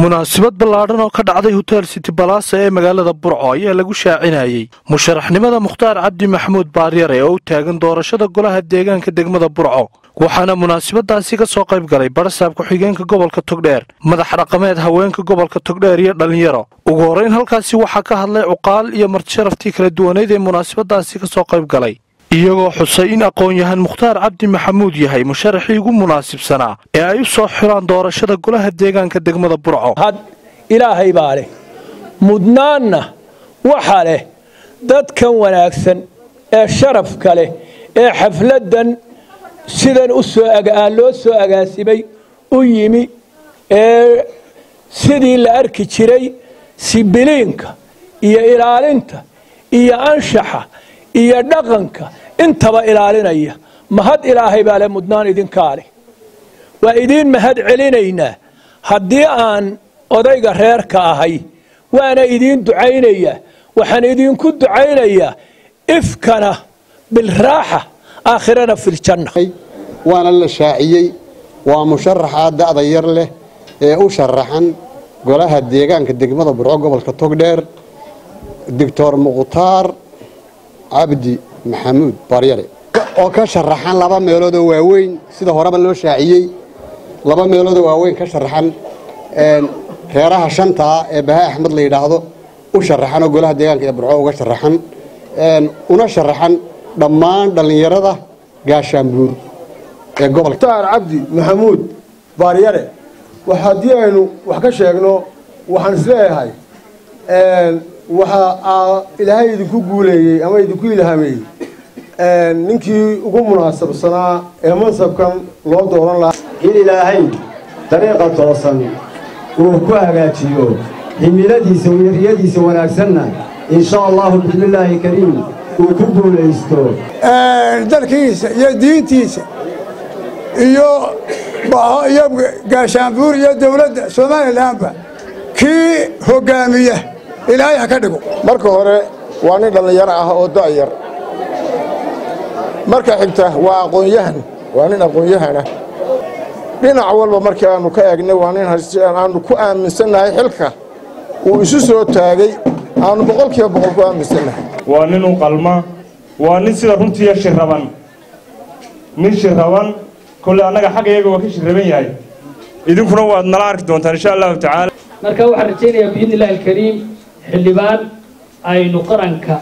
munaasabad ballaadhan oo ka dhacday hotel city balasa ee magaalada burco ayaa lagu shaacinayey musharaxnimada mukhtaar cabdi maxamuud baaryare oo u taagan doorashada golaha deegaanka degmada burco waxaana munaasabadaasi ka soo qayb galay barasaab ku-xigeenka gobolka togdheer madax dhaqameed haweenka gobolka togdheer iyo dhallinyaro. Ugu horrayn halkaasi waxaa ka hadlay cuqaal iyo martisharaftii kala duwaneyd ee munaasabadaasi ka soo qayb galay iyagoo xusay in aqoon-yahan mukhtaar cabdi maxamuud yahay musharaxii ugu munaasibsanaa ee ay u soo xiraan doorashada golaha deegaanka degmada burco. Had ilaahay baa leh. Mudnaanna waxa leh dadkan wanaagsan ee sharafka leh ee xafladdan sidan loo soo agaasimay u yimi ee sidii la arki jiray sibiliinka iyo ilaalinta iyo anshaxa iyo dhaqanka. Intaba ilaalinaya. Mahad ilaahay baa le mudnaan idinkaa leh waa idiin mahad celinaynaa. Haddii aan odayga reerka ahay waana idiin ducaynayaa. Waxaan idinku ducaynayaa ifkana bilraaxa aakhirana filjanna waana la shaaciyey. Waa musharaxa da'da yar leh ee u sharaxan golaha deegaanka degmada burco gobolka togdheer doctor mukhtaar cabdi maxamuud baaryare oo ka sharaxan laba meeloodoo waaweyn sida horeba loo shaaciyey laba meeloodoo waaweyn ka sharaxan reeraha shantaa ee baha axmed la yidhaahdo u sharaxan oo golaha deegaanka ee burco uga sharaxan una sharaxan dhammaan dhallinyarada gaashaanbuur ee gobolka. Mukhtaar cabdi maxamuud baaryare haddii aynu wax ka sheegno waxaan is leeyahay waxa ilaahay idinku guuleeyey ama idinku ilhaameeyey ninkii ugu munaasabsanaa ee mansabkan loo dooran lahaa. In ilaahay dariiqa toosan uu ku hagaajiyo himiladiisa weeriyadiisa wanaagsanna insha allahu bismillaahi kariim uu ku guulaysto. Dalkiisa iyo diintiisa iyo iyo gaashaanbuur iyo dowladda somalilanba kii hoggaamiya ilaahay ha ka dhigo. Marka hore waa nin dhallinyaro ah oo da'yar. Marka xigta waa aqoonyahan. Waa nin aqoon-yahanah dhinac walba markii aanu ka eegnay waa nin aanu ku aaminsannahay xilka. Uu isu soo taagay aanu boqolkiiba boqol ku aaminsannahay waa nin u qalma. Waa nin sida runtiiya shiraban nin shiraban kolle annaga xagga iyaga waa ka shiraban yahay. Idinkuna waad nala arki doontaan insha allahu tacaala. Marka waxaan rajaynayaa biidni illahi alkariim xildhibaan aynu qaranka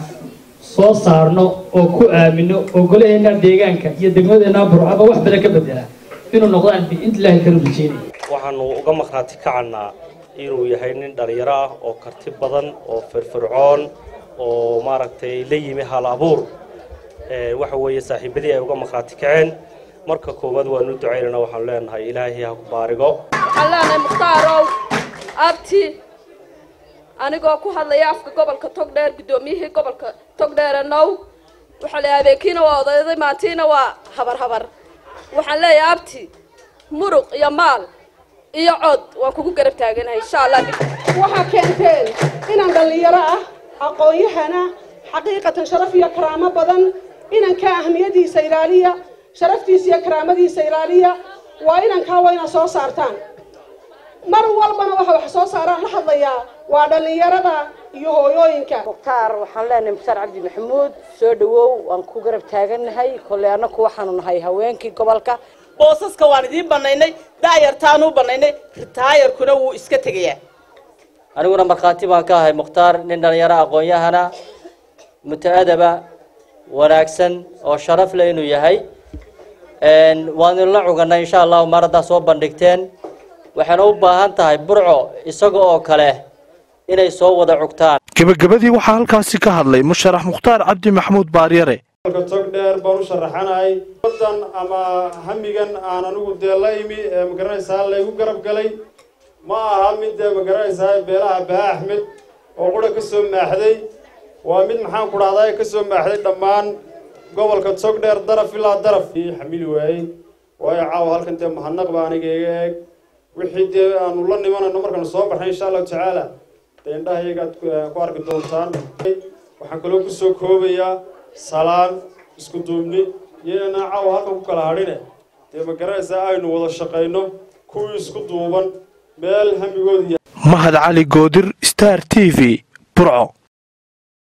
soo saarno oo ku aamino oo golaheenna deegaanka iyo degmadeenna burcaba wax badan ka bedela inuu noqdaan biidni illahi alkariim rajaynaya waxaanu uga maqnaati kacannaa inuu yahay nin dhallinyaro ah oo karti badan oo firfircoon oo maaragtay la yimi hal abuur. Waxa weeye saaxiibadii ay uga maqnaati kaceen. Marka koowaad waanu ducaynana waxaanu leenahay ilaahay ha ku baarigo. Waxaan leenahay mukhtaarow abti anigoo ku hadlaya afka gobolka togdheer guddoomiyihii gobolka togdheere now waxaa leeyahay habeenkiina waa odayday maantiina waa habar habar. Waxaan leeyahay abti muruq iyo maal iyo cod waan kugu garab taaganahay insha allah waxaa keenteen inaan dhallinyaro ah aqoon-yahana xaqiiqatan sharaf iyo karaamo badan inanka ahmiyadiisa ilaaliya sharaftiisa iyo karaamadiisa ilaaliya waa inankaa waa soo saartaan mar walbana waxa wax soo saaraan la hadlayaa. Waa dhallinyarada iyo hooyooyinka. Mukhtaar waxaan leenahay mukhtaar cabdi maxamuud soo dhawow waan ku garab taagannahay kolley annaku waxaanu nahay haweenkii gobolka. Boosaska waan idiin bannaynay daayartaanuu bannaynay ritaayarkuna wuu iska tegayaa. Aniguna markhaati baan ka ahay mukhtaar nin dhallinyaro aqoon-yahana muta-adaba wanaagsan oo sharaf leh inuu yahay waanu la cugannay insha allahu mar haddaa soo bandhigteen waxayna u baahan tahay burco isaga oo kale inay soo wada cugtaan. Gebagabadii waxaa halkaasi ka hadlay musharax mukhtaar cabdi maxamuud baaryare togdheer baan u sharaxanahay wadan ama hamigan aan anigu dee la imi ee ma garanaysaa laygu garab galay? Ma aha mid dee ma garanaysaa beelaha baha axmed oo qura ka soo maaxday. Waa mid maxaan ku dhahdaa ka soo maaxday dhammaan gobolka togdheer daraf ilaa daraf. Xamili waayey. Waayo caawa halkan dee mahadnaq baa aniga iga eeg wixii dee aanu la nimanayno markaanu soo baxnay insha allahu tacaala dee indhaha iyaga aad ku arki doontaan. Waxaan kaloo ku soo koobayaa salaan isku duubni iyo inaan caawa halkan ku kala hadhine dee ma garanaysaa aynu wada shaqayno kuwii isku duuban meel hamigooda mahad cali goodir star t v burco